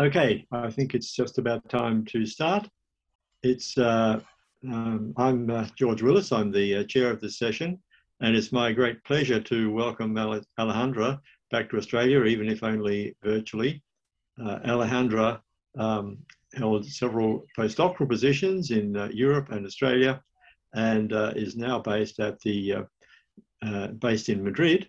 Okay, I think it's just about time to start. It's uh, um, I'm uh, George Willis. I'm the uh, chair of this session, and it's my great pleasure to welcome Alejandra back to Australia, even if only virtually. Uh, Alejandra um, held several postdoctoral positions in uh, Europe and Australia, and uh, is now based at the based in Madrid.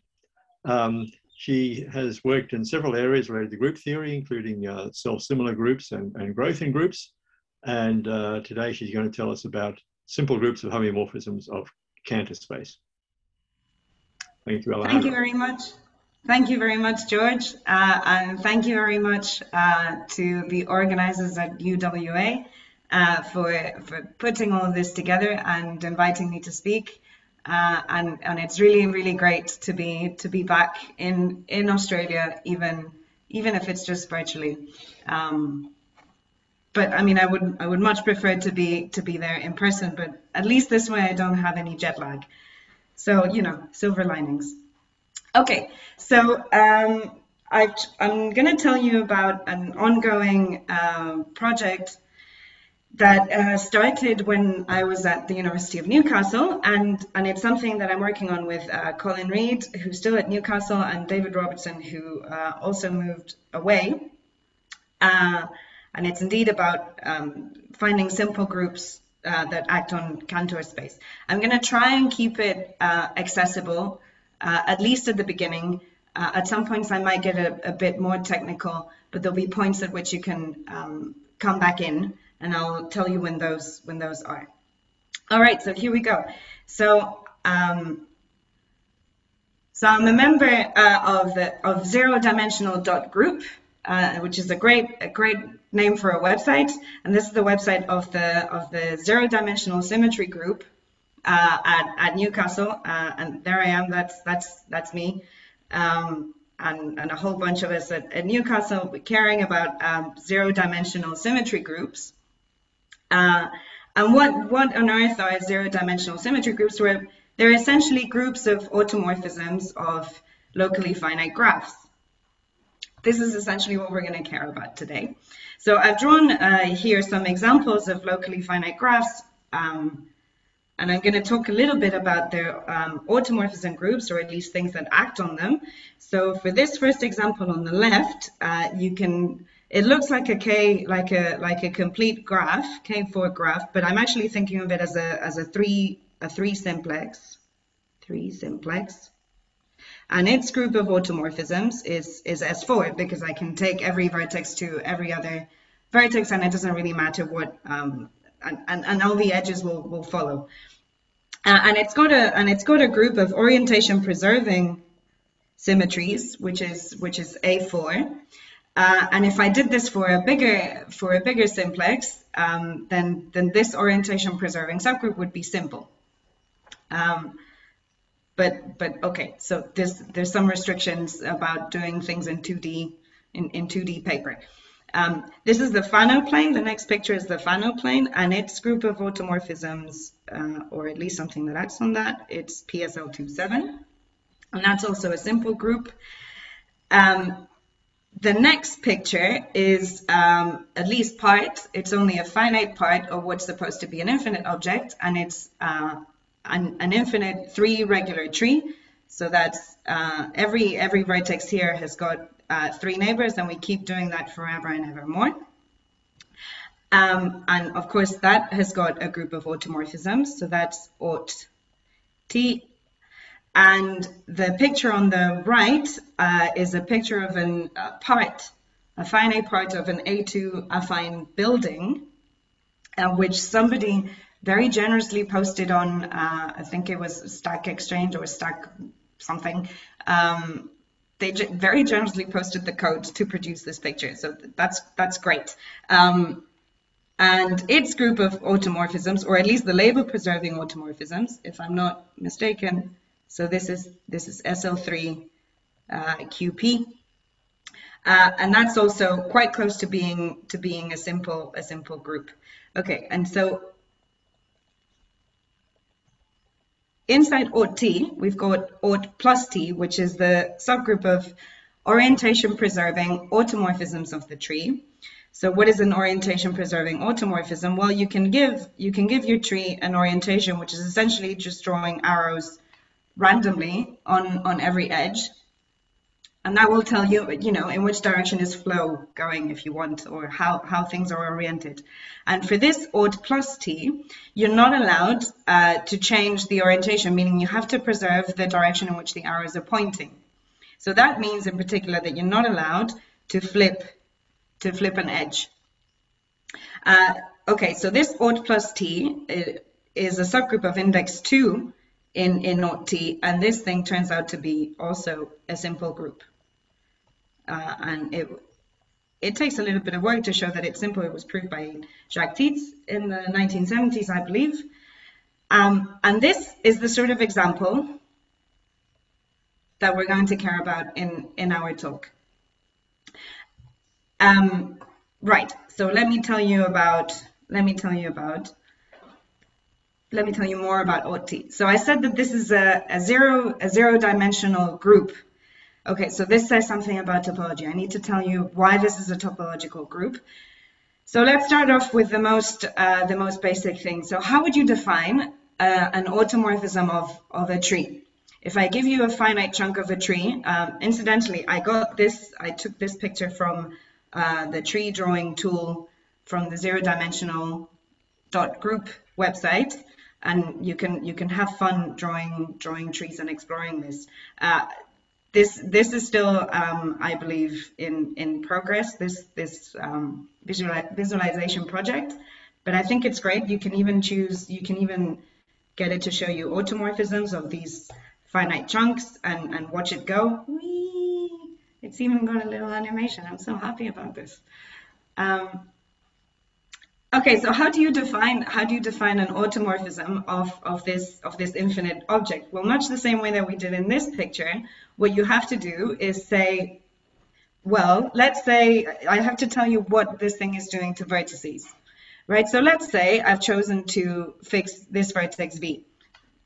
Um, she has worked in several areas related to group theory, including uh, self-similar groups and, and growth in groups. And uh, today she's going to tell us about simple groups of homeomorphisms of Cantor space. Thank you, Alejandra. Thank you very much. Thank you very much, George. Uh, and thank you very much uh, to the organizers at UWA uh, for, for putting all of this together and inviting me to speak. Uh, and and it's really really great to be to be back in in Australia even even if it's just virtually. Um, but I mean, I would I would much prefer to be to be there in person. But at least this way, I don't have any jet lag. So you know, silver linings. Okay, so um, I, am going to tell you about an ongoing uh, project that uh, started when I was at the University of Newcastle, and, and it's something that I'm working on with uh, Colin Reid, who's still at Newcastle, and David Robertson, who uh, also moved away. Uh, and it's indeed about um, finding simple groups uh, that act on Cantor space. I'm going to try and keep it uh, accessible, at least at the beginning. at some points, I might get a, a, bit more technical, but there'll be points at which you can um, come back in and I'll tell you when those when those are. All right, so here we go. So um, so I'm a member uh, of the of Zero Dimensional Dot Group, uh, which is a great a great name for a website, and this is the website of the of the Zero Dimensional Symmetry Group uh, at at Newcastle, uh, and there I am. That's that's that's me. Um, and, and, a whole bunch of us at, at Newcastle caring about um, zero dimensional symmetry groups. Uh, and what, what on earth are zero-dimensional symmetry groups? Where they're essentially groups of automorphisms of locally finite graphs. This is essentially what we're going to care about today. So I've drawn uh, here some examples of locally finite graphs, um, and I'm going to talk a little bit about their um, automorphism groups, or at least things that act on them. So for this first example on the left, uh, you can it looks like a K, like a like a complete graph, K4 graph, but I'm actually thinking of it as a as a three a three simplex, three simplex, and its group of automorphisms is is S4 because I can take every vertex to every other vertex, and it doesn't really matter what um, and, and, and all the edges will will follow. Uh, and it's got a and it's got a group of orientation preserving symmetries, which is which is A4. Uh, and if I did this for a bigger for a bigger simplex, um, then then this orientation preserving subgroup would be simple. Um, but but okay, so there's there's some restrictions about doing things in 2D in, in 2D paper. Um, this is the Fano plane. The next picture is the Fano plane, and its group of automorphisms, uh, or at least something that acts on that, it's PSL27, and that's also a simple group. Um, the next picture is um, at least part, it's only a finite part of what's supposed to be an infinite object, and it's uh, an, an, infinite three regular tree. So that's uh, every, every vertex here has got uh, three neighbors, and we keep doing that forever and ever more. Um, and of course, that has got a group of automorphisms. So that's aut t and the picture on the right uh, is a picture of an, a part, a finite part of an A2 affine building, uh, which somebody very generously posted on, uh, I think it was Stack Exchange or Stack something. Um, they very generously posted the code to produce this picture, so that's that's great. Um, and its group of automorphisms, or at least the label preserving automorphisms, if I'm not mistaken, so this is this is SL3 uh, QP, uh, and that's also quite close to being to being a simple a simple group. Okay, and so inside aut t, we've got aut plus t, which is the subgroup of orientation preserving automorphisms of the tree. So what is an orientation preserving automorphism? Well, you can give you can give your tree an orientation, which is essentially just drawing arrows randomly on, on every edge. And that will tell you, you know, in which direction is flow going if you want, or how, how things are oriented. And for this Aut plus t, you're not allowed uh, to change the orientation, meaning you have to preserve the direction in which the arrows are pointing. So that means in particular that you're not allowed to flip to flip an edge. Uh, okay, so this Aut plus t uh, is a subgroup of index 2 in, in naught t, and this thing turns out to be also a simple group. Uh, and it it takes a little bit of work to show that it's simple. It was proved by Jacques Tits in the 1970s, I believe. Um, and this is the sort of example that we're going to care about in, in our talk. Um, right, so let me tell you about, let me tell you about let me tell you more about OT. So I said that this is a, a zero a zero dimensional group. Okay, so this says something about topology. I need to tell you why this is a topological group. So let's start off with the most uh, the most basic thing. So how would you define uh, an automorphism of of a tree? If I give you a finite chunk of a tree, um, incidentally, I got this. I took this picture from uh, the tree drawing tool from the zero dimensional dot group website and you can you can have fun drawing drawing trees and exploring this. Uh, this this is still, um, I believe, in in progress. This this um, visual, visualization project, but I think it's great. You can even choose. You can even get it to show you automorphisms of these finite chunks and and watch it go. Whee! It's even got a little animation. I'm so happy about this. Um, Okay, so how do you define how do you define an automorphism of, of this of this infinite object? Well, much the same way that we did in this picture, what you have to do is say, well, let's say I have to tell you what this thing is doing to vertices, right? So let's say I've chosen to fix this vertex v,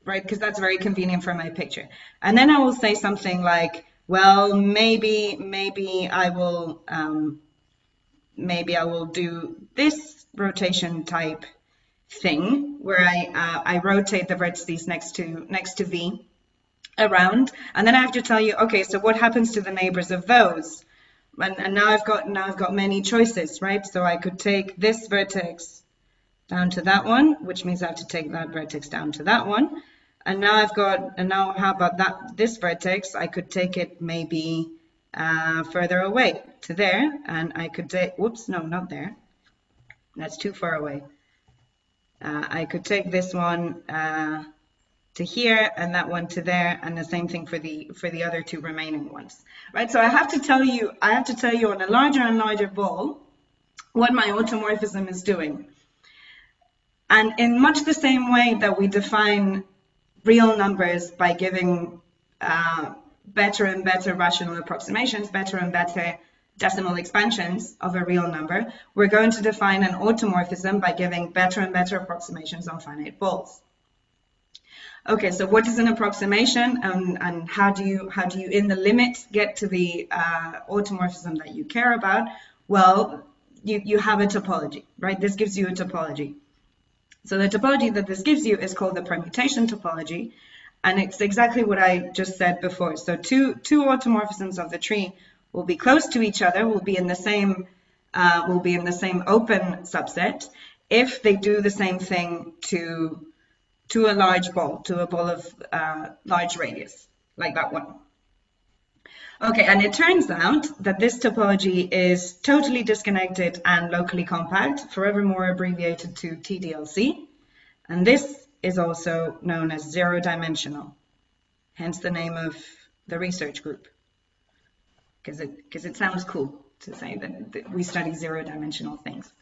right? Because that's very convenient for my picture. And then I will say something like, well, maybe maybe I will um, maybe I will do this rotation type thing where I uh, I rotate the vertices next to next to V around. And then I have to tell you okay so what happens to the neighbors of those? And, and now I've got now I've got many choices right? So I could take this vertex down to that one which means I have to take that vertex down to that one. And now I've got and now how about that this vertex? I could take it maybe uh, further away to there and I could take whoops no not there that's too far away. Uh, I could take this one uh, to here and that one to there and the same thing for the for the other two remaining ones right so I have to tell you I have to tell you on a larger and larger ball what my automorphism is doing and in much the same way that we define real numbers by giving uh, better and better rational approximations better and better decimal expansions of a real number, we're going to define an automorphism by giving better and better approximations on finite balls. Okay, so what is an approximation and, and how do you how do you in the limit get to the uh, automorphism that you care about? Well, you, you have a topology, right? This gives you a topology. So the topology that this gives you is called the permutation topology, and it's exactly what I just said before. So two two automorphisms of the tree will be close to each other, will be in the same uh, will be in the same open subset if they do the same thing to to a large ball, to a ball of uh, large radius, like that one. Okay, and it turns out that this topology is totally disconnected and locally compact, forevermore abbreviated to TDLC. And this is also known as zero dimensional, hence the name of the research group because it because it sounds cool to say that, that we study zero dimensional things.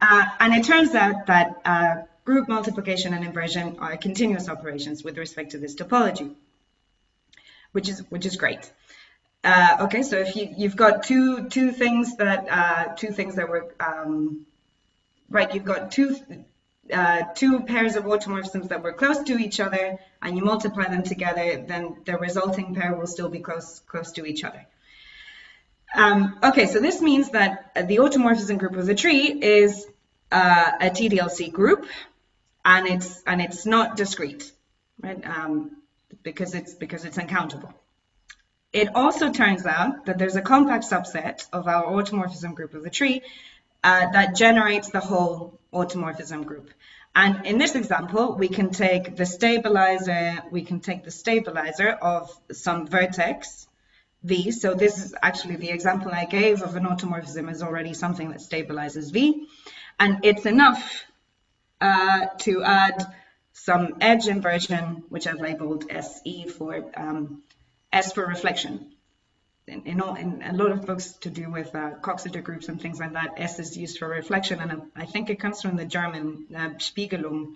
Uh, and it turns out that uh, group multiplication and inversion are continuous operations with respect to this topology, which is which is great. Uh, okay, so if you you've got two two things that uh, two things that were um, right, you've got two uh, two pairs of automorphisms that were close to each other, and you multiply them together, then the resulting pair will still be close close to each other. Um, okay, so this means that the automorphism group of the tree is uh, a TDLC group, and it's and it's not discrete, right? Um, because it's because it's uncountable. It also turns out that there's a compact subset of our automorphism group of the tree uh, that generates the whole automorphism group. And in this example, we can take the stabilizer, we can take the stabilizer of some vertex V. So this is actually the example I gave of an automorphism is already something that stabilizes V. And it's enough uh, to add some edge inversion, which I've labeled SE for um, S for reflection. In, in, all, in, a lot of books to do with uh, Coxeter groups and things like that, S is used for reflection, and I think it comes from the German uh, Spiegelung.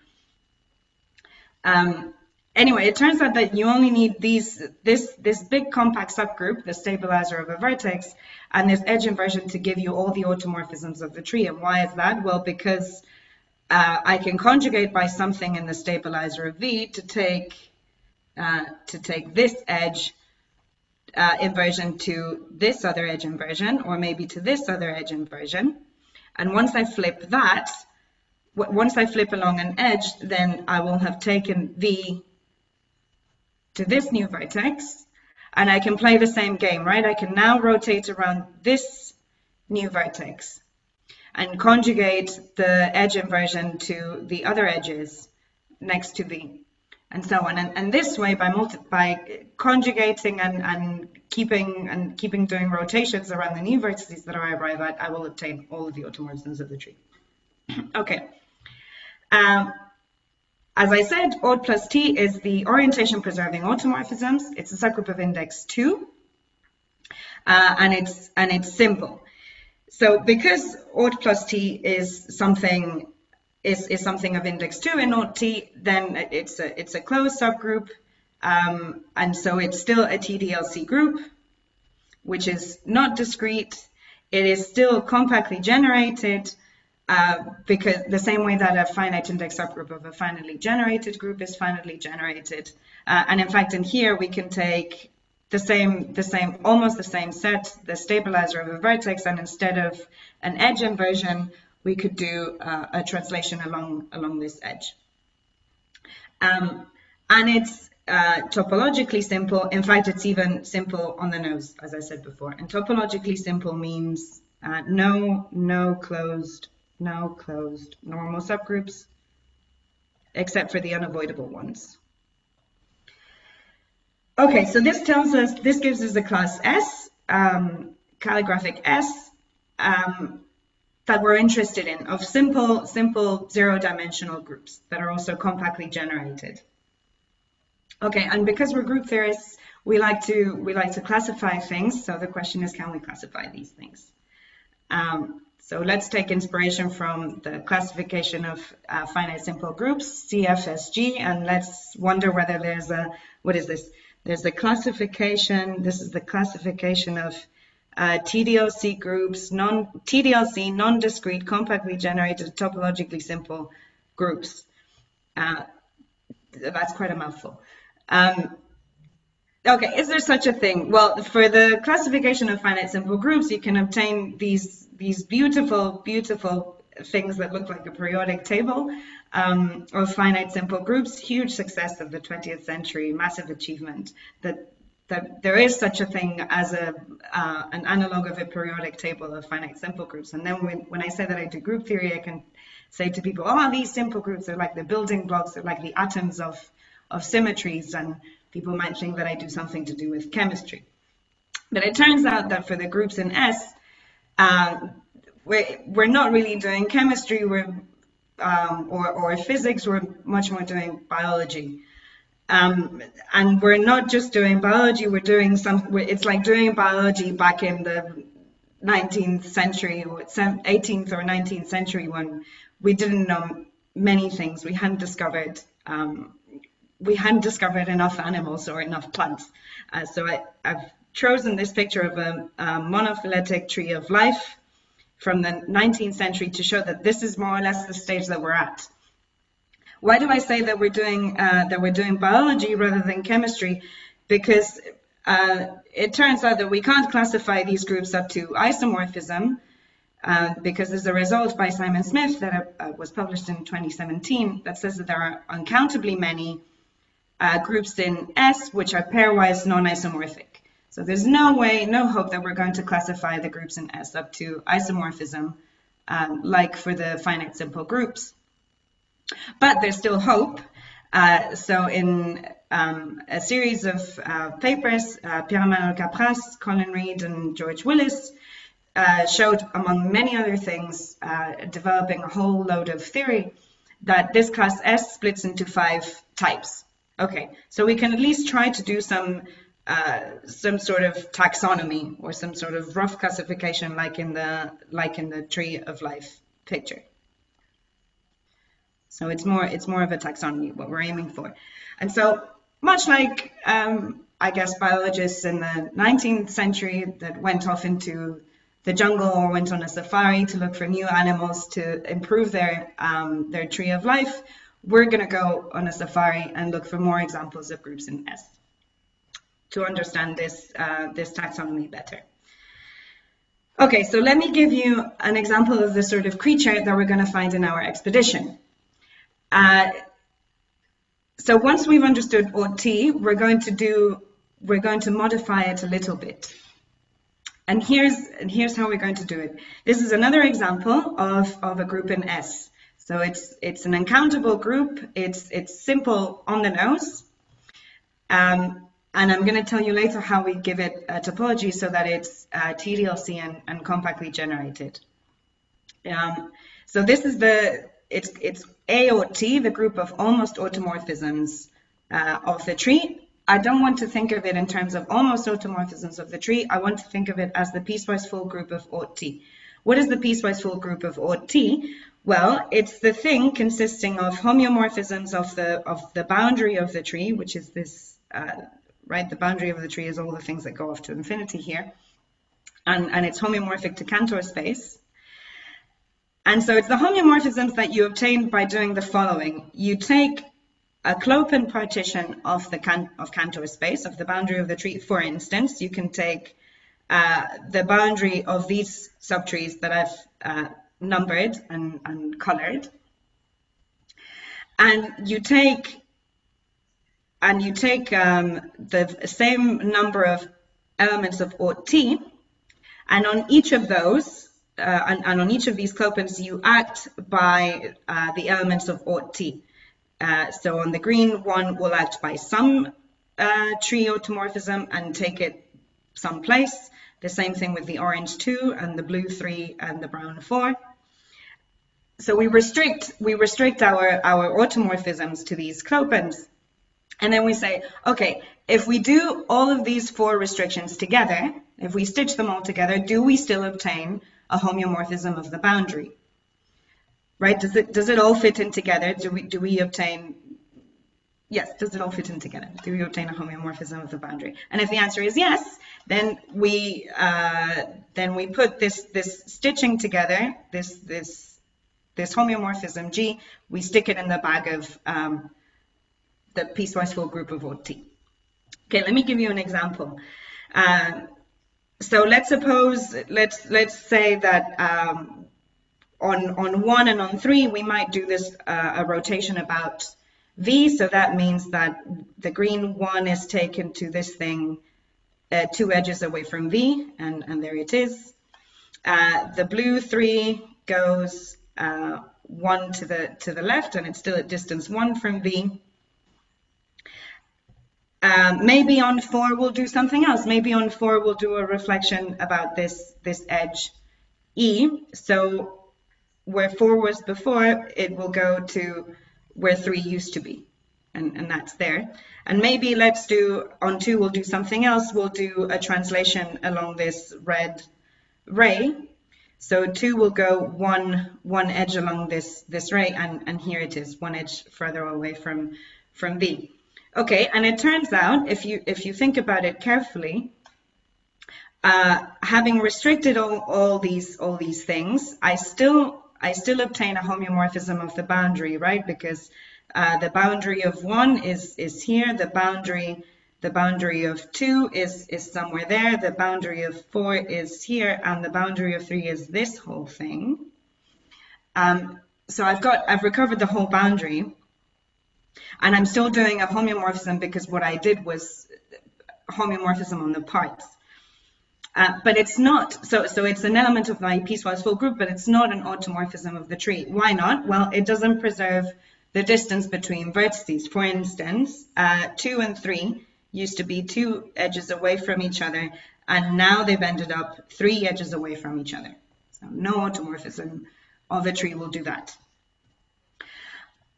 Um, anyway, it turns out that you only need these this this big compact subgroup, the stabilizer of a vertex, and this edge inversion to give you all the automorphisms of the tree. And why is that? Well, because uh, I can conjugate by something in the stabilizer of V to take uh, to take this edge uh, inversion to this other edge inversion, or maybe to this other edge inversion. And once I flip that, once I flip along an edge, then I will have taken V to this new vertex, and I can play the same game, right? I can now rotate around this new vertex and conjugate the edge inversion to the other edges next to V and so on. And, and this way, by multi by conjugating and, and keeping and keeping doing rotations around the new vertices that I arrive at, I will obtain all of the automorphisms of the tree. okay. Um, as I said, Aut plus T is the orientation preserving automorphisms. It's a subgroup of index two, uh, and it's and it's simple. So because Aut plus T is something is, is something of index two in Aut T, then it's a it's a closed subgroup, um, and so it's still a TDLC group, which is not discrete. It is still compactly generated uh, because the same way that a finite index subgroup of a finitely generated group is finitely generated. Uh, and in fact, in here we can take the same, the same, almost the same set, the stabilizer of a vertex, and instead of an edge inversion, we could do uh, a translation along along this edge. Um, and it's uh, topologically simple. In fact, it's even simple on the nose, as I said before. And topologically simple means uh, no, no closed, no closed normal subgroups, except for the unavoidable ones. Okay, so this tells us, this gives us a class S, um, calligraphic S, um, that we're interested in, of simple, simple zero-dimensional groups that are also compactly generated. Okay, and because we're group theorists, we like to we like to classify things. So the question is, can we classify these things? Um, so let's take inspiration from the classification of uh, finite simple groups, CFSG, and let's wonder whether there's a, what is this? There's a classification, this is the classification of uh, TDLC groups, non TDLC, non-discrete, compactly generated, topologically simple groups. Uh, that's quite a mouthful. Um, okay, is there such a thing? Well, for the classification of finite simple groups, you can obtain these these beautiful, beautiful things that look like a periodic table um, of finite simple groups, huge success of the 20th century, massive achievement that that there is such a thing as a uh, an analog of a periodic table of finite simple groups. And then when, when I say that I do group theory, I can say to people, oh, these simple groups are like the building blocks, they're like the atoms of, of symmetries. And people might think that I do something to do with chemistry. But it turns out that for the groups in S, uh, we're, we're not really doing chemistry, we're um, or, or physics, we're much more doing biology. Um, and we're not just doing biology, we're doing some, it's like doing biology back in the 19th century, or 18th or 19th century when we didn't know many things. We hadn't discovered, um, we hadn't discovered enough animals or enough plants. Uh, so I, have chosen this picture of a, a monophyletic tree of life from the 19th century to show that this is more or less the stage that we're at. Why do I say that we're doing uh, that we're doing biology rather than chemistry? Because uh, it turns out that we can't classify these groups up to isomorphism uh, because there's a result by Simon Smith that uh, was published in 2017 that says that there are uncountably many uh, groups in S which are pairwise non-isomorphic. So there's no way, no hope that we're going to classify the groups in S up to isomorphism um, like for the finite simple groups. But there's still hope. Uh, so in um, a series of uh, papers, uh, Pierre-Emmanuel Caprace, Colin Reid, and George Willis uh, showed, among many other things, uh, developing a whole load of theory that this class S splits into five types. Okay, so we can at least try to do some uh, some sort of taxonomy or some sort of rough classification like in the like in the tree of life picture. So it's more it's more of a taxonomy what we're aiming for. And so much like um, I guess biologists in the 19th century that went off into the jungle or went on a safari to look for new animals to improve their um, their tree of life, we're going to go on a safari and look for more examples of groups in S to understand this, uh, this taxonomy better. Okay, so let me give you an example of the sort of creature that we're going to find in our expedition. Uh, so once we've understood OT, we're going to do, we're going to modify it a little bit. And here's, and here's how we're going to do it. This is another example of, of a group in S. So it's, it's an uncountable group. It's, it's simple on the nose. Um, and I'm going to tell you later how we give it a topology so that it's uh, TDLC and, and, compactly generated. Um, so this is the, it's, it's AOT, the group of almost automorphisms uh, of the tree. I don't want to think of it in terms of almost automorphisms of the tree. I want to think of it as the piecewise full group of OT. What is the piecewise full group of OT? Well, it's the thing consisting of homeomorphisms of the of the boundary of the tree, which is this uh, right? The boundary of the tree is all the things that go off to infinity here. And, and it's homeomorphic to Cantor space. And so it's the homeomorphisms that you obtain by doing the following. You take a clopen partition of the can of Cantor space, of the boundary of the tree, for instance, you can take uh, the boundary of these subtrees that I've uh, numbered and, and colored. And you take and you take um, the same number of elements of OT, and on each of those, uh, and, and, on each of these clopens, you act by uh, the elements of OT. Uh, so on the green one, will act by some uh, tree automorphism and take it someplace. The same thing with the orange two and the blue three and the brown four. So we restrict we restrict our our automorphisms to these clopens. And then we say, okay, if we do all of these four restrictions together, if we stitch them all together, do we still obtain a homeomorphism of the boundary? Right? Does it does it all fit in together? Do we do we obtain yes, does it all fit in together? Do we obtain a homeomorphism of the boundary? And if the answer is yes, then we uh, then we put this this stitching together, this this this homeomorphism G, we stick it in the bag of um, the piecewise full group of OT. Okay, let me give you an example. Um, so let's suppose, let's let's say that um, on on one and on three, we might do this uh, a rotation about V. So that means that the green one is taken to this thing uh, two edges away from V, and and there it is. Uh, the blue three goes uh, one to the to the left, and it's still at distance one from V. Um, maybe on four we'll do something else. Maybe on four we'll do a reflection about this, this edge E. So where four was before, it will go to where three used to be. And, and that's there. And maybe let's do, on two, we'll do something else. We'll do a translation along this red ray. So two will go one one edge along this this ray, and, and here it is, one edge further away from, from V. Okay, and it turns out, if you if you think about it carefully, uh, having restricted all, all these all these things, I still I still obtain a homeomorphism of the boundary, right? Because uh, the boundary of one is is here, the boundary the boundary of 2 is, is somewhere there, the boundary of 4 is here, and the boundary of 3 is this whole thing. Um, so I've got, I've recovered the whole boundary, and I'm still doing a homeomorphism because what I did was homeomorphism on the parts. Uh, but it's not, so, so it's an element of my piecewise full group, but it's not an automorphism of the tree. Why not? Well, it doesn't preserve the distance between vertices. For instance, uh, two and three used to be two edges away from each other, and now they've ended up three edges away from each other. So no automorphism of a tree will do that.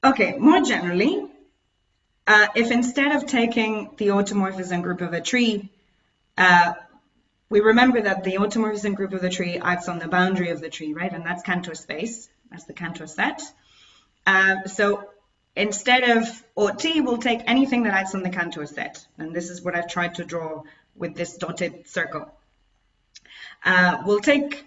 Okay, more generally, uh, if instead of taking the automorphism group of a tree, uh, we remember that the automorphism group of the tree acts on the boundary of the tree, right? And that's Cantor space, that's the Cantor set. Uh, so instead of OT, we'll take anything that acts on the Cantor set. And this is what I've tried to draw with this dotted circle. Uh, we'll take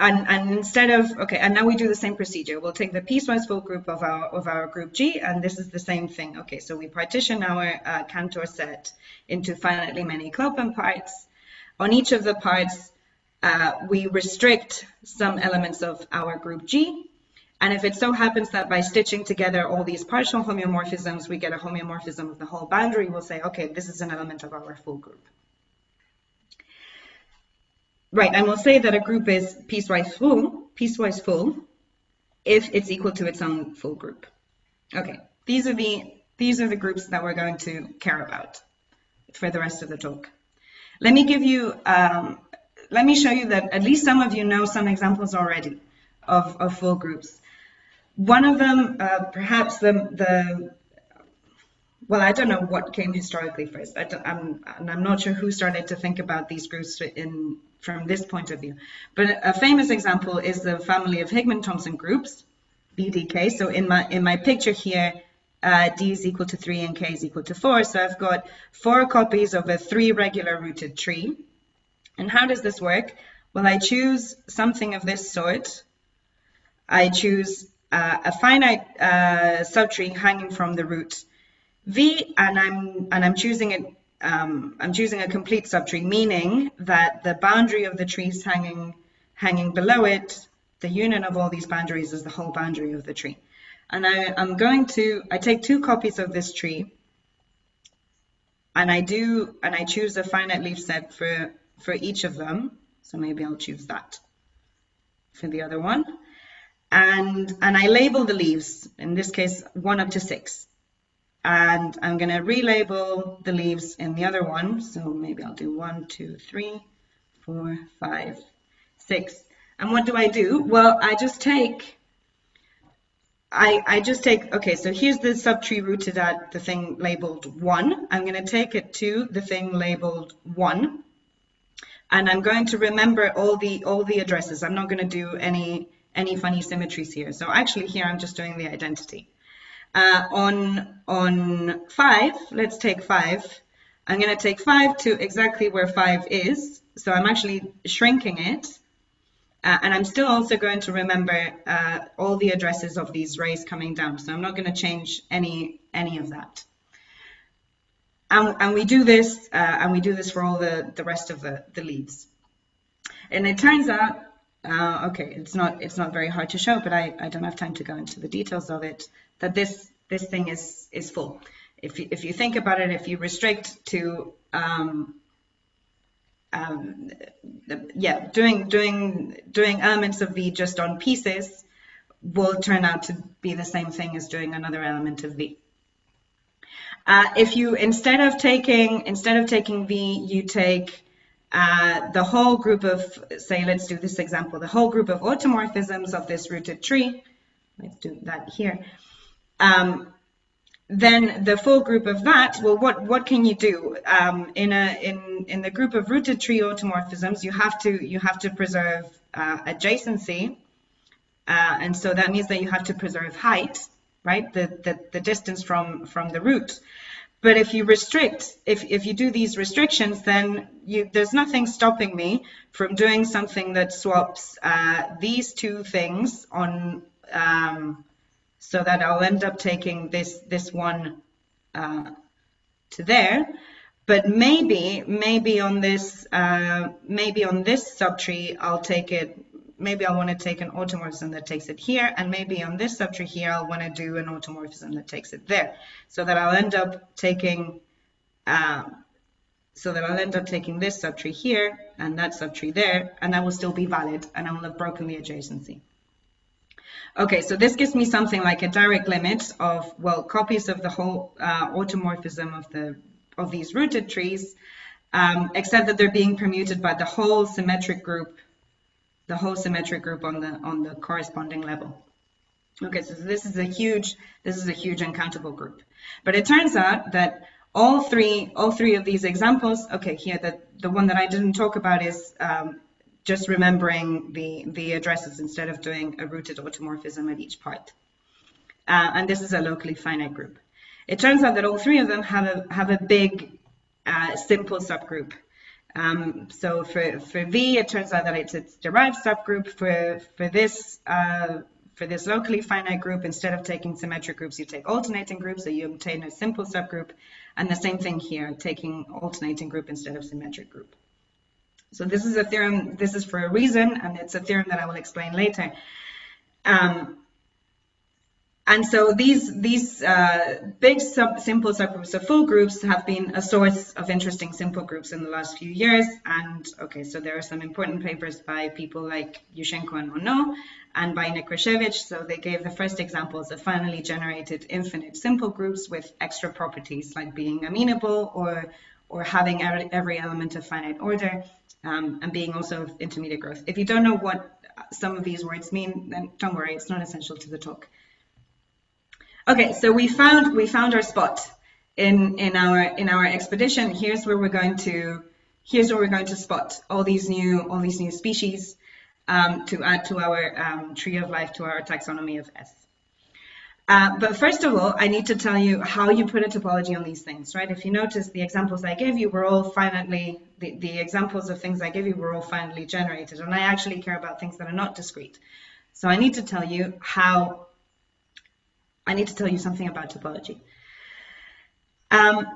and, and instead of, okay, and now we do the same procedure. We'll take the piecewise full group of our, of our group G, and this is the same thing. Okay, so we partition our uh, Cantor set into finitely many clopen parts. On each of the parts, uh, we restrict some elements of our group G. And if it so happens that by stitching together all these partial homeomorphisms, we get a homeomorphism of the whole boundary, we'll say, okay, this is an element of our full group. Right, and we'll say that a group is piecewise full, piecewise full, if it's equal to its own full group. Okay, these are the these are the groups that we're going to care about for the rest of the talk. Let me give you, um, let me show you that at least some of you know some examples already of, of full groups. One of them, uh, perhaps the, the well, I don't know what came historically first. I am I'm, I'm not sure who started to think about these groups in from this point of view. But a famous example is the family of Higman-Thompson groups, BDK. So in my in my picture here, uh, D is equal to 3 and K is equal to 4. So I've got four copies of a three regular rooted tree. And how does this work? Well, I choose something of this sort. I choose uh, a finite uh, subtree hanging from the root V, and I'm and I'm choosing it. Um, I'm choosing a complete subtree, meaning that the boundary of the trees hanging hanging below it, the union of all these boundaries is the whole boundary of the tree. And I, I'm going to I take two copies of this tree, and I do and I choose a finite leaf set for for each of them. So maybe I'll choose that for the other one. And, and I label the leaves, in this case, one up to six and I'm going to relabel the leaves in the other one. So maybe I'll do one, two, three, four, five, six. And what do I do? Well, I just take, I, I just take, okay, so here's the subtree rooted at the thing labeled one. I'm going to take it to the thing labeled one. And I'm going to remember all the all the addresses. I'm not going to do any any funny symmetries here. So actually here I'm just doing the identity. Uh, on, on 5, let's take 5. I'm going to take 5 to exactly where 5 is. So I'm actually shrinking it. Uh, and I'm still also going to remember uh, all the addresses of these rays coming down. So I'm not going to change any, any of that. And, and we do this, uh, and we do this for all the, the rest of the, the leads. And it turns out, uh, okay, it's not, it's not very hard to show, but I, I don't have time to go into the details of it that this this thing is is full. If you, if you think about it, if you restrict to um, um, yeah, doing doing doing elements of V just on pieces will turn out to be the same thing as doing another element of V. Uh, if you instead of taking instead of taking V, you take uh, the whole group of say, let's do this example, the whole group of automorphisms of this rooted tree. Let's do that here um, then the full group of that, well, what, what can you do? Um, in, a, in, in the group of rooted tree automorphisms, you have to, you have to preserve uh, adjacency. Uh, and so that means that you have to preserve height, right? The, the, the distance from, from the root. But if you restrict, if, if you do these restrictions, then you, there's nothing stopping me from doing something that swaps uh, these two things on um, so that I'll end up taking this, this one uh, to there. but maybe, maybe on this, uh, maybe on this subtree, I'll take it, maybe I want to take an automorphism that takes it here, and maybe on this subtree here, I'll want to do an automorphism that takes it there. So that I'll end up taking, uh, so that I'll end up taking this subtree here, and that subtree there, and that will still be valid, and I will have broken the adjacency. Okay, so this gives me something like a direct limit of, well, copies of the whole uh, automorphism of the of these rooted trees, um, except that they're being permuted by the whole symmetric group, the whole symmetric group on the on the corresponding level. Okay, so this is a huge this is a huge uncountable group. But it turns out that all three all three of these examples, okay, here the the one that I didn't talk about is um, just remembering the the addresses instead of doing a rooted automorphism at each part. Uh, and this is a locally finite group. It turns out that all three of them have a have a big uh, simple subgroup. Um, so for, for V, it turns out that it's its derived subgroup. For for this uh, for this locally finite group, instead of taking symmetric groups, you take alternating groups, so you obtain a simple subgroup. And the same thing here, taking alternating group instead of symmetric group. So this is a theorem, this is for a reason, and it's a theorem that I will explain later. Um, and so these these uh, big sub, simple subgroups of full groups have been a source of interesting simple groups in the last few years. And okay, so there are some important papers by people like Juschenko and Monod and by Nekrashevych. So they gave the first examples of finitely generated infinite simple groups with extra properties like being amenable or or having every element of finite order um, and being also of intermediate growth. If you don't know what some of these words mean, then don't worry, it's not essential to the talk. Okay, so we found we found our spot in in our in our expedition. Here's where we're going to here's where we're going to spot all these new all these new species um, to add to our um, tree of life to our taxonomy of S. Uh, but first of all, I need to tell you how you put a topology on these things, right? If you notice, the examples I gave you were all finitely, the, the examples of things I gave you were all finitely generated, and I actually care about things that are not discrete. So I need to tell you how I need to tell you something about topology. Um,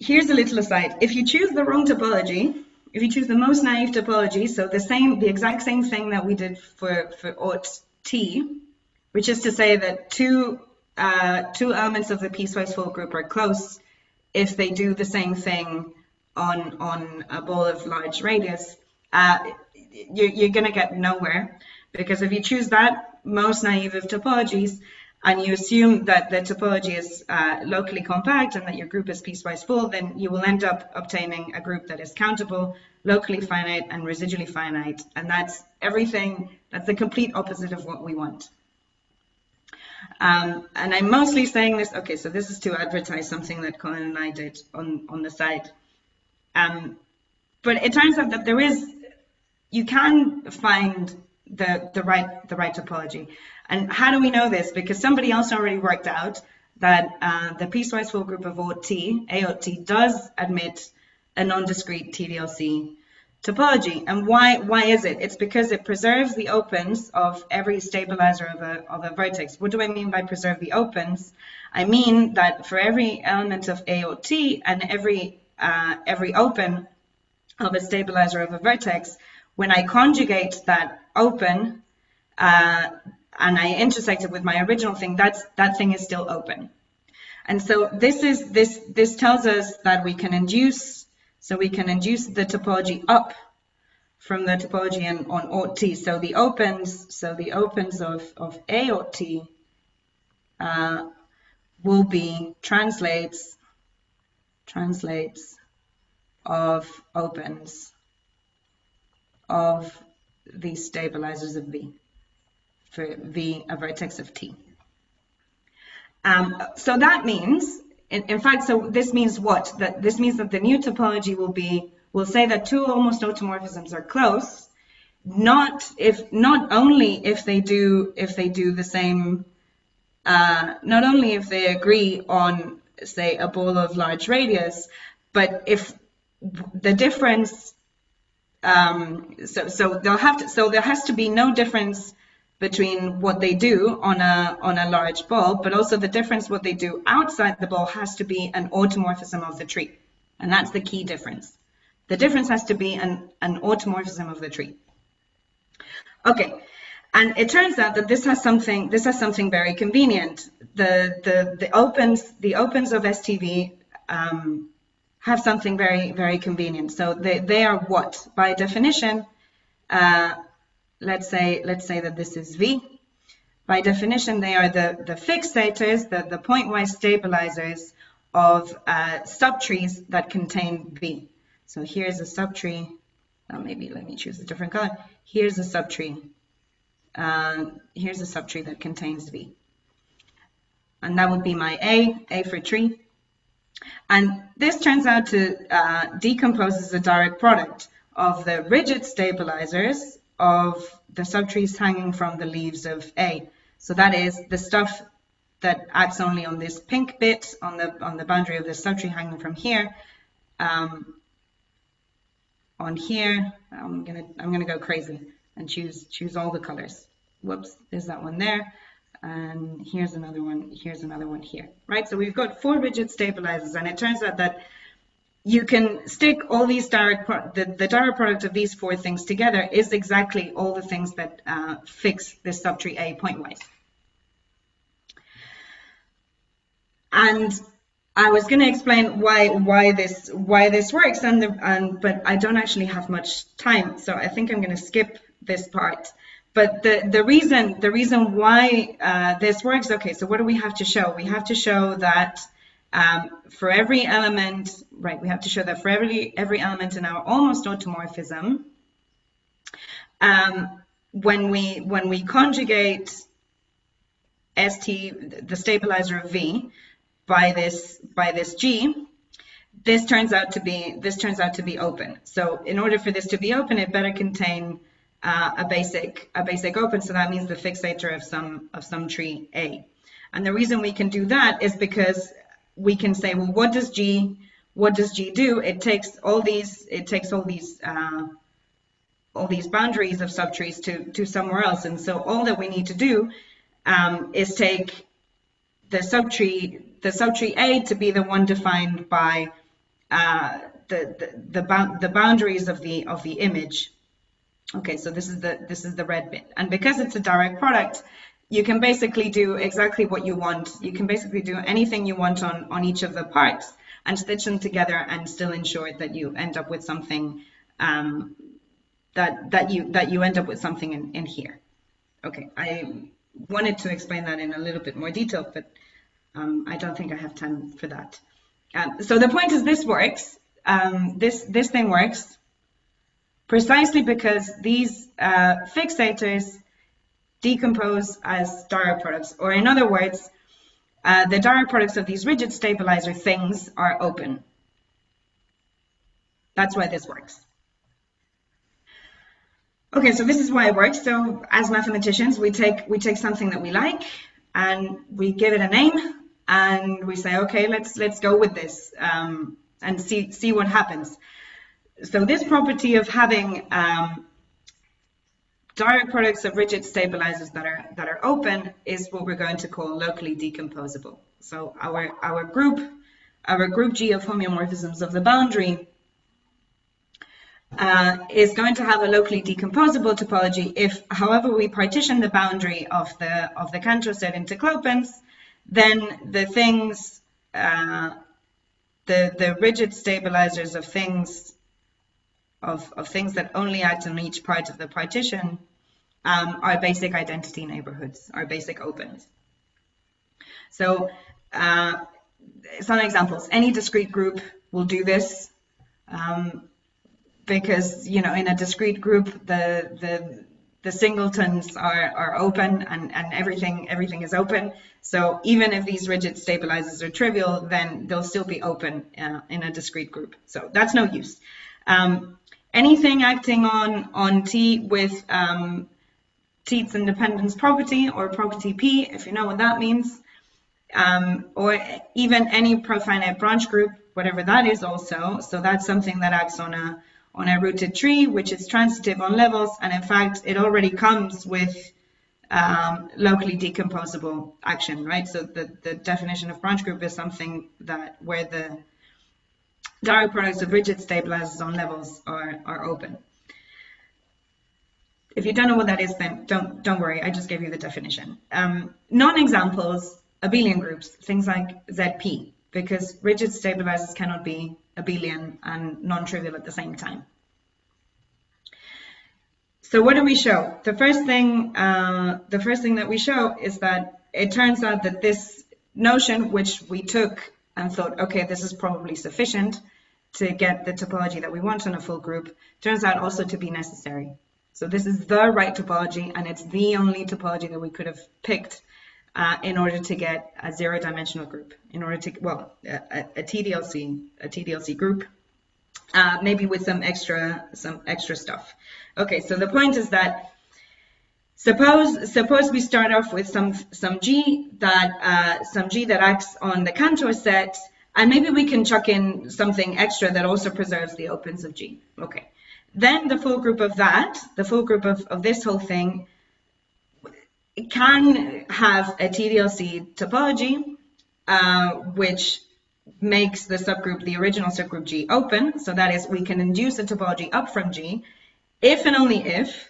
here's a little aside. If you choose the wrong topology, if you choose the most naive topology, so the same, the exact same thing that we did for, for Aut T, which is to say that two, uh, two elements of the piecewise full group are close if they do the same thing on, on a ball of large radius, uh, you're, you're going to get nowhere because if you choose that most naive of topologies, and you assume that the topology is uh, locally compact and that your group is piecewise full, then you will end up obtaining a group that is countable, locally finite, and residually finite. And that's everything, that's the complete opposite of what we want. Um, and I'm mostly saying this, okay, so this is to advertise something that Colin and I did on, on the site. Um, but it turns out that there is, you can find the, the right the right topology. And how do we know this? Because somebody else already worked out that uh, the piecewise full group of OT, AOT, does admit a non-discrete TDLC topology. And why why is it? It's because it preserves the opens of every stabilizer of a, of a vertex. What do I mean by preserve the opens? I mean that for every element of AOT and every uh, every open of a stabilizer of a vertex, when I conjugate that open uh, and I intersect it with my original thing, that's that thing is still open. And so this is this this tells us that we can induce so we can induce the topology up from the topology on OT. T. So the opens so the opens of of A or T uh, will be translates translates of opens of these stabilizers of V, for V, a vertex of T. Um, so that means, in, in, fact, so this means what? That this means that the new topology will be, will say that two almost automorphisms are close, not if, not only if they do, if they do the same, uh, not only if they agree on, say, a ball of large radius, but if the difference um, so so they'll have to so there has to be no difference between what they do on a on a large ball, but also the difference what they do outside the ball has to be an automorphism of the tree. And that's the key difference. The difference has to be an, an automorphism of the tree. Okay, and it turns out that this has something this has something very convenient. The the the opens the opens of STV um, have something very very convenient. So they they are what by definition. Uh, let's say let's say that this is V. By definition, they are the the fixators, the the pointwise stabilizers of uh, subtrees that contain V. So here's a subtree. Oh, maybe let me choose a different color. Here's a subtree uh, here's a subtree that contains V. And that would be my A, A for tree. And this turns out to uh, decompose as a direct product of the rigid stabilizers of the subtrees hanging from the leaves of A. So that is the stuff that acts only on this pink bit on the on the boundary of the subtree hanging from here. Um, on here, I'm gonna I'm gonna go crazy and choose choose all the colors. Whoops, there's that one there. And here's another one, here's another one here, right? So we've got four rigid stabilizers and it turns out that you can stick all these direct, the, the direct product of these four things together is exactly all the things that uh, fix this subtree A pointwise. And I was going to explain why why this why this works, and the, and but I don't actually have much time, so I think I'm going to skip this part. But the, the reason the reason why uh, this works, okay, so what do we have to show? We have to show that um, for every element, right, we have to show that for every, every element in our almost automorphism, um, when we when we conjugate st the stabilizer of v by this by this g this turns out to be this turns out to be open so in order for this to be open it better contain uh, a basic a basic open. So that means the fixator of some of some tree A. And the reason we can do that is because we can say, well, what does G what does G do? It takes all these it takes all these uh, all these boundaries of subtrees to to somewhere else. And so all that we need to do um, is take the subtree the subtree A to be the one defined by uh, the the the, the boundaries of the of the image Okay, so this is the this is the red bit. And because it's a direct product, you can basically do exactly what you want. You can basically do anything you want on, on each of the parts and stitch them together and still ensure that you end up with something um, that that you that you end up with something in, in here. Okay, I wanted to explain that in a little bit more detail, but um, I don't think I have time for that. Um, so the point is this works. Um, this this thing works precisely because these uh, fixators decompose as direct products, or in other words, uh, the direct products of these rigid stabilizer things are open. That's why this works. Okay, so this is why it works. So as mathematicians, we take we take something that we like and we give it a name and we say, okay, let's let's go with this um, and see see what happens so this property of having um, direct products of rigid stabilizers that are that are open is what we're going to call locally decomposable. So our our group our group G of homeomorphisms of the boundary uh, is going to have a locally decomposable topology if, however, we partition the boundary of the of the Cantor set into clopens, then the things uh, the the rigid stabilizers of things of, of things that only act on each part of the partition um, are basic identity neighborhoods, are basic opens. So uh, some examples, any discrete group will do this um, because, you know, in a discrete group, the, the, the singletons are, are open and, and everything, everything is open. So even if these rigid stabilizers are trivial, then they'll still be open uh, in a discrete group. So that's no use. Um, anything acting on, on T with um, Tits independence property or property P, if you know what that means, um, or even any profinite branch group, whatever that is also. So that's something that acts on a on a rooted tree, which is transitive on levels, and in fact, it already comes with um, locally decomposable action, right? So the, the definition of branch group is something that where the direct products of rigid stabilizers on levels are, are open. If you don't know what that is, then don't don't worry. I just gave you the definition. Um, non-examples, abelian groups, things like ZP, because rigid stabilizers cannot be abelian and non-trivial at the same time. So what do we show? The first thing, uh, the first thing that we show is that it turns out that this notion, which we took and thought, okay, this is probably sufficient to get the topology that we want on a full group, turns out also to be necessary. So this is the right topology, and it's the only topology that we could have picked uh, in order to get a zero-dimensional group. In order to, well, a, a TDLC, a TDLC group, uh, maybe with some extra, some extra stuff. Okay, so the point is that suppose suppose we start off with some some G that uh, some G that acts on the Cantor set, and maybe we can chuck in something extra that also preserves the opens of G. Okay. Then the full group of that, the full group of, of this whole thing, can have a TDLC topology, uh, which makes the subgroup, the original subgroup G open. So that is, we can induce a topology up from G if and only if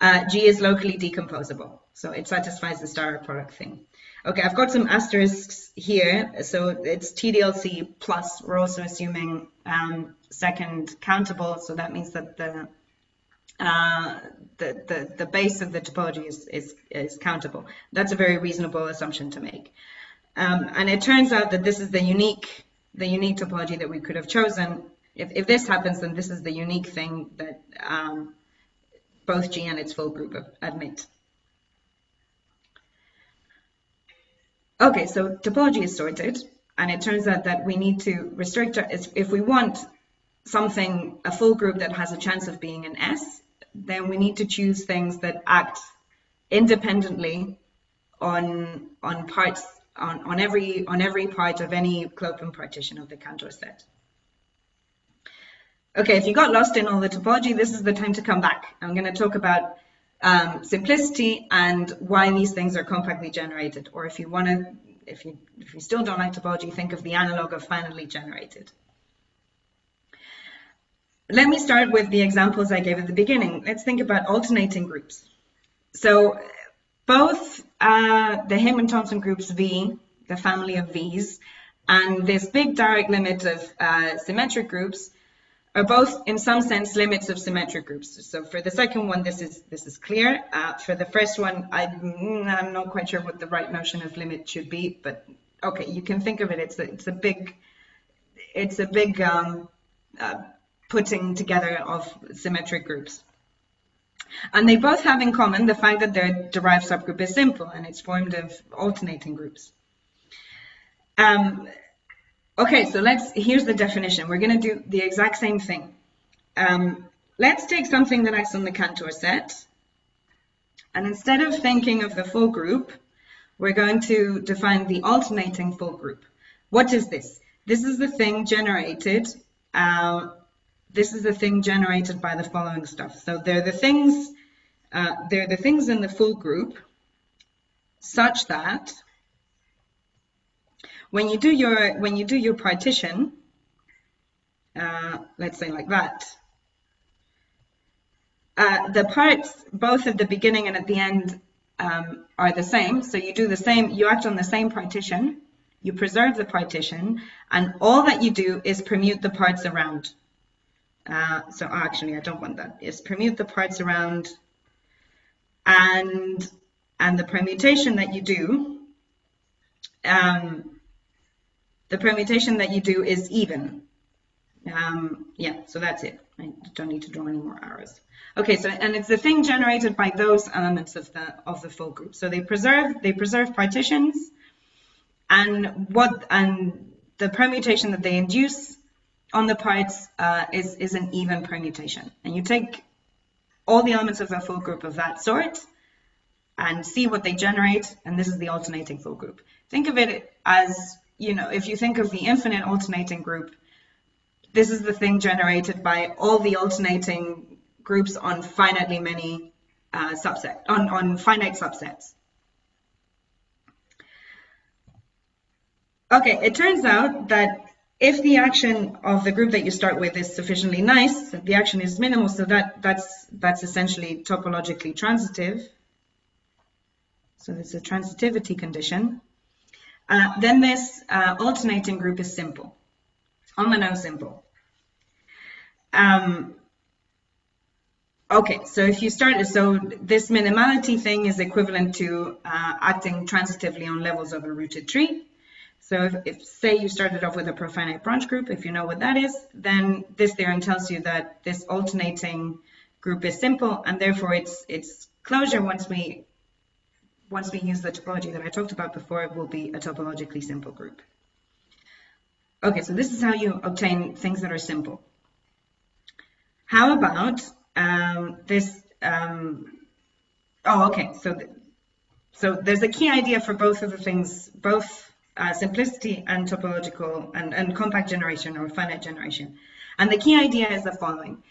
uh, G is locally decomposable. So it satisfies the star product thing. Okay, I've got some asterisks here. So it's TDLC plus. We're also assuming um, second countable. So that means that the uh, the, the, the base of the topology is, is, is countable. That's a very reasonable assumption to make. Um, and it turns out that this is the unique the unique topology that we could have chosen. If, if this happens, then this is the unique thing that um, both G and its full group admit. Okay, so topology is sorted, and it turns out that we need to restrict, if we want something, a full group that has a chance of being an S, then we need to choose things that act independently on, on parts, on, on, every, on every part of any clopen partition of the Cantor set. Okay, if you got lost in all the topology, this is the time to come back. I'm going to talk about um, simplicity and why these things are compactly generated. Or if you want to, if you if you still don't like topology, think of the analog of finitely generated. Let me start with the examples I gave at the beginning. Let's think about alternating groups. So both uh, the Higman-Thompson groups V, the family of V's, and this big direct limit of uh, symmetric groups are both in some sense limits of symmetric groups. So for the second one, this is this is clear. Uh, for the first one, I, am not quite sure what the right notion of limit should be, but okay, you can think of it. It's a, it's a big, it's a big um, uh, putting together of symmetric groups. And they both have in common the fact that their derived subgroup is simple and it's formed of alternating groups. Um, Okay, so let's, here's the definition. We're going to do the exact same thing. Um, let's take something that acts on the Cantor set. And instead of thinking of the full group, we're going to define the alternating full group. What is this? This is the thing generated. Uh, this is the thing generated by the following stuff. So they're the things, uh, they're the things in the full group such that when you do your when you do your partition, uh, let's say like that, uh, the parts both at the beginning and at the end um, are the same. So you do the same, you act on the same partition, you preserve the partition, and all that you do is permute the parts around. Uh, so actually, I don't want that. Is permute the parts around, and and the permutation that you do um, the permutation that you do is even. Um, yeah, so that's it. I don't need to draw any more arrows. Okay, so and it's the thing generated by those elements of the of the full group. So they preserve they preserve partitions, and what and the permutation that they induce on the parts uh, is is an even permutation. And you take all the elements of a full group of that sort and see what they generate, and this is the alternating full group. Think of it as you know, if you think of the infinite alternating group, this is the thing generated by all the alternating groups on finitely many uh, subset on, on finite subsets. Okay, it turns out that if the action of the group that you start with is sufficiently nice, the action is minimal, so that that's that's essentially topologically transitive. So there's a transitivity condition. Uh, then this uh, alternating group is simple, on the nose simple. Um, okay, so if you start, so this minimality thing is equivalent to uh, acting transitively on levels of a rooted tree. So if, if, say you started off with a profinite branch group, if you know what that is, then this theorem tells you that this alternating group is simple and therefore its its closure once we once we use the topology that I talked about before, it will be a topologically simple group. Okay, so this is how you obtain things that are simple. How about um, this? Um, oh, okay. So, th so there's a key idea for both of the things, both uh, simplicity and topological and, and compact generation or finite generation. And the key idea is the following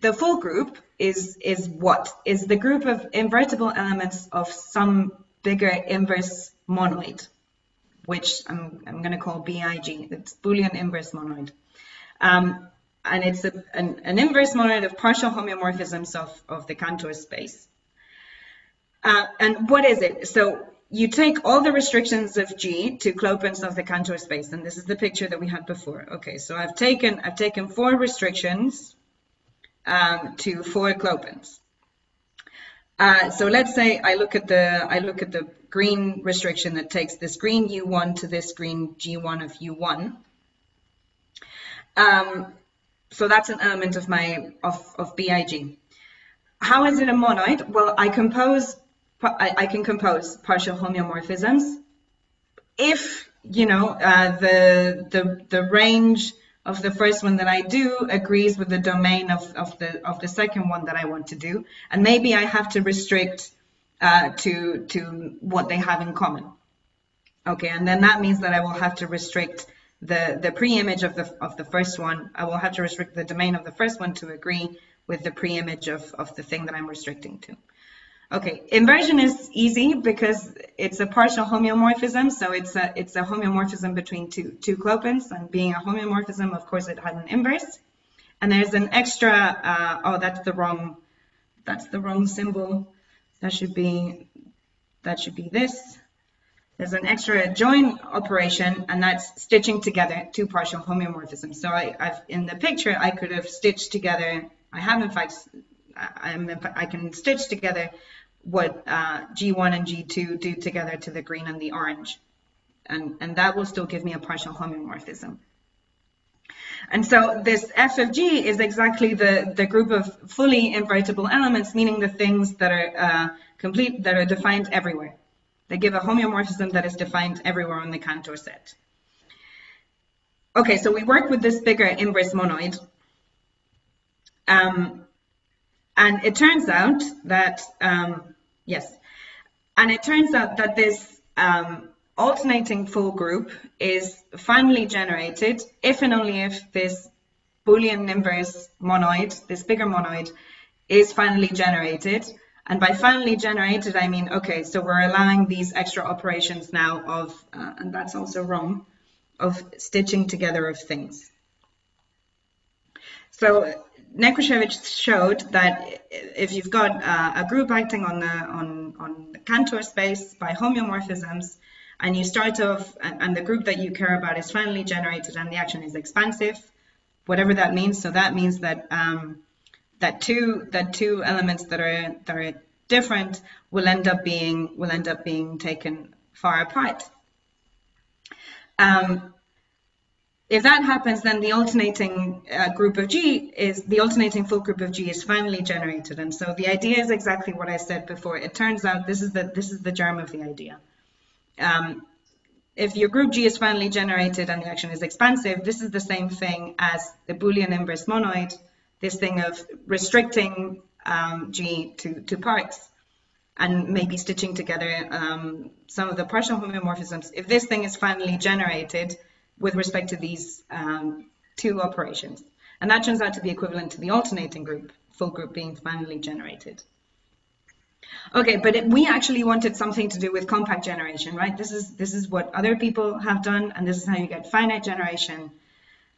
the full group is is what is the group of invertible elements of some bigger inverse monoid, which I'm I'm going to call Big. It's Boolean inverse monoid, um, and it's a, an, an inverse monoid of partial homeomorphisms of of the Cantor space. Uh, and what is it? So you take all the restrictions of G to clopens of the Cantor space, and this is the picture that we had before. Okay, so I've taken I've taken four restrictions um, to four clopens. Uh, so let's say I look at the I look at the green restriction that takes this green U1 to this green G1 of U1. Um, so that's an element of my of, of BIG. How is it a monoid? Well, I compose I, I can compose partial homeomorphisms if you know uh, the the the range of the first one that I do agrees with the domain of, of the of the second one that I want to do, and maybe I have to restrict uh, to to what they have in common. Okay, and then that means that I will have to restrict the the pre-image of the of the first one. I will have to restrict the domain of the first one to agree with the pre-image of of the thing that I'm restricting to. Okay, inversion is easy because it's a partial homeomorphism, so it's a it's a homeomorphism between two two clopens, and being a homeomorphism, of course, it has an inverse. And there's an extra. Uh, oh, that's the wrong. That's the wrong symbol. That should be. That should be this. There's an extra join operation, and that's stitching together two partial homeomorphisms. So I, I've in the picture I could have stitched together. I have in fact. I'm I can stitch together what uh, G1 and G2 do together to the green and the orange. And, and that will still give me a partial homeomorphism. And so this f of g is exactly the, the group of fully invertible elements, meaning the things that are uh, complete, that are defined everywhere. They give a homeomorphism that is defined everywhere on the Cantor set. Okay, so we work with this bigger inverse monoid. Um, and it turns out that um, Yes. And it turns out that this um, alternating full group is finitely generated if and only if this Boolean inverse monoid, this bigger monoid, is finitely generated. And by finitely generated, I mean, okay, so we're allowing these extra operations now of, uh, and that's also wrong, of stitching together of things. So Nekrashevych showed that if you've got uh, a group acting on the on on the Cantor space by homeomorphisms, and you start off, and, and, the group that you care about is finitely generated, and the action is expansive, whatever that means. So that means that um, that two that two elements that are that are different will end up being will end up being taken far apart. Um, if that happens, then the alternating uh, group of G is the alternating full group of G is finitely generated. And so the idea is exactly what I said before. It turns out this is the this is the germ of the idea. Um, if your group G is finitely generated and the action is expansive, this is the same thing as the Boolean inverse monoid, this thing of restricting um, G to, to parts and maybe stitching together um, some of the partial homeomorphisms. If this thing is finitely generated, with respect to these um, two operations. And that turns out to be equivalent to the alternating group, full group being finitely generated. Okay, but it, we actually wanted something to do with compact generation, right? This is this is what other people have done, and this is how you get finite generation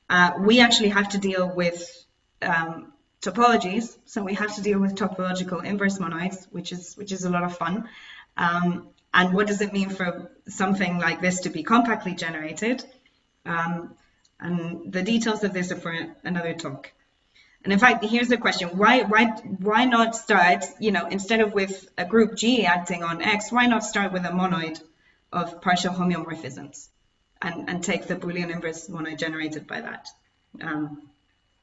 uh, we actually have to deal with um, topologies. So we have to deal with topological inverse monoids, which is which is a lot of fun. Um, and what does it mean for something like this to be compactly generated? Um, and the details of this are for another talk. And in fact, here's the question: Why, why, why not start? You know, instead of with a group G acting on X, why not start with a monoid of partial homeomorphisms, and and take the Boolean inverse monoid generated by that? Um,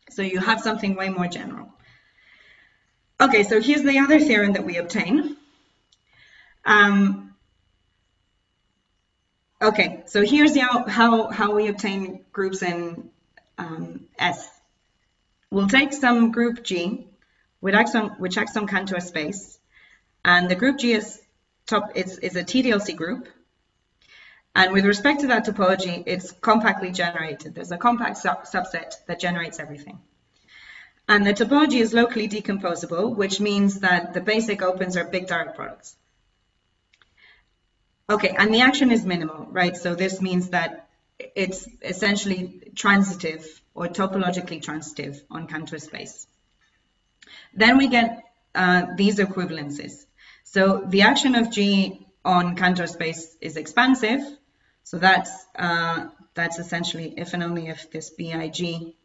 so you have something way more general. Okay, so here's the other theorem that we obtain. Um, okay, so here's how, how, how we obtain groups in um, S. We'll take some group G, which acts on, which acts on Cantor space, and the group G is, top, is, is a TDLC group, and with respect to that topology, it's compactly generated. There's a compact sub subset that generates everything. And the topology is locally decomposable, which means that the basic opens are big direct products. Okay, and the action is minimal, right? So this means that it's essentially transitive or topologically transitive on Cantor space. Then we get uh, these equivalences. So the action of G on Cantor space is expansive, so that's uh, that's essentially if and only if this Big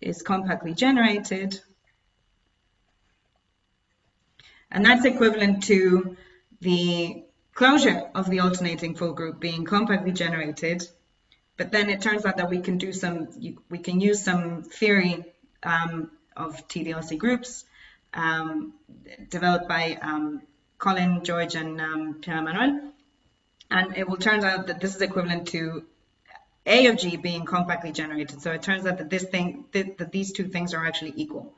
is compactly generated. And that's equivalent to the closure of the alternating full group being compactly generated. But then it turns out that we can do some, we can use some theory um, of TDLC groups um, developed by um, Colin, George, and um, Pierre-Emmanuel and it will turn out that this is equivalent to A of G being compactly generated. So it turns out that this thing, th that these two things are actually equal.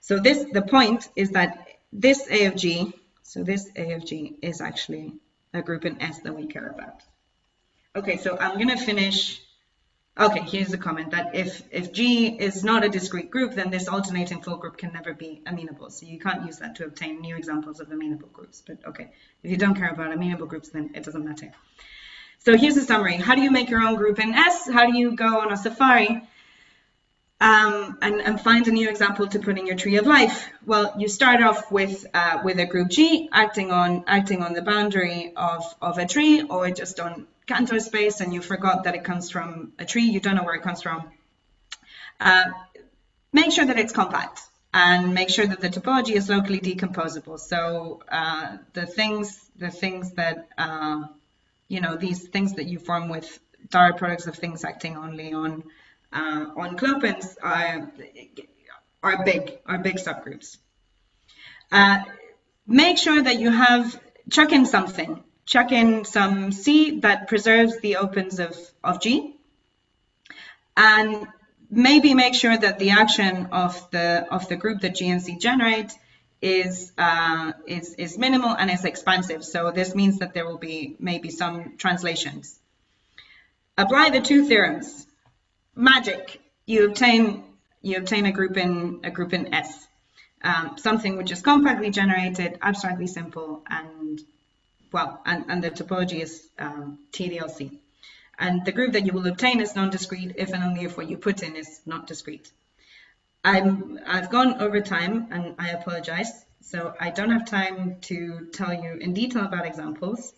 So this, the point is that this A of G, so this A of G is actually a group in S that we care about. Okay, so I'm gonna finish Okay, here's a comment that if, if G is not a discrete group, then this alternating full group can never be amenable. So you can't use that to obtain new examples of amenable groups. But okay, if you don't care about amenable groups, then it doesn't matter. So here's a summary. How do you make your own group in S? How do you go on a Safari um, and, and, find a new example to put in your tree of life? Well, you start off with uh, with a group G acting on acting on the boundary of, of a tree or just on Cantor space and you forgot that it comes from a tree, you don't know where it comes from, uh, make sure that it's compact and make sure that the topology is locally decomposable. So uh, the things, the things that, uh, you know, these things that you form with direct products of things acting only on uh, on clopens are are big, are big subgroups. Uh, make sure that you have chuck in something chuck in some C that preserves the opens of, of G. And maybe make sure that the action of the of the group that G and C generate is uh, is is minimal and is expansive. So this means that there will be maybe some translations. Apply the two theorems. Magic. You obtain you obtain a group in a group in S. Um, something which is compactly generated, abstractly simple, and well, and, and the topology is um, TDLC. And the group that you will obtain is non-discrete if and only if what you put in is not discrete. I'm, I've gone over time and I apologize. So I don't have time to tell you in detail about examples.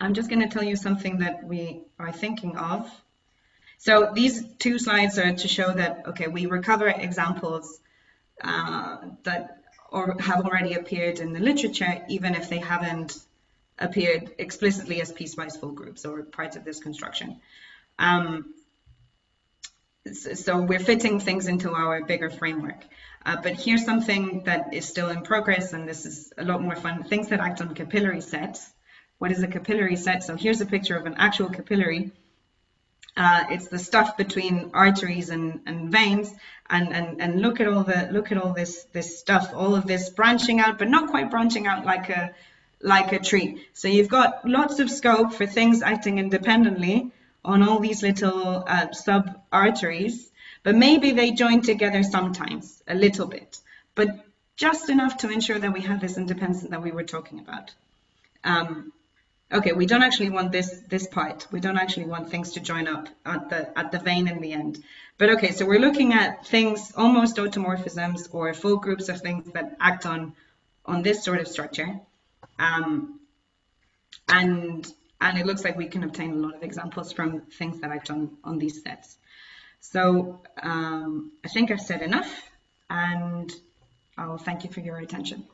I'm just going to tell you something that we are thinking of. So these two slides are to show that, okay, we recover examples uh, that or have already appeared in the literature, even if they haven't appeared explicitly as piecewise full groups or parts of this construction. Um, so we're fitting things into our bigger framework. Uh, but here's something that is still in progress, and this is a lot more fun. Things that act on capillary sets. What is a capillary set? So here's a picture of an actual capillary. Uh, it's the stuff between arteries and, and veins, and, and and look at all the look at all this this stuff, all of this branching out, but not quite branching out like a like a tree. So you've got lots of scope for things acting independently on all these little uh, sub arteries, but maybe they join together sometimes, a little bit, but just enough to ensure that we have this independence that we were talking about. Um, okay, we don't actually want this this part. We don't actually want things to join up at the at the vein in the end. But okay, so we're looking at things almost automorphisms or full groups of things that act on on this sort of structure. Um, and and it looks like we can obtain a lot of examples from things that I've done on these sets. So um, I think I've said enough and I'll thank you for your attention.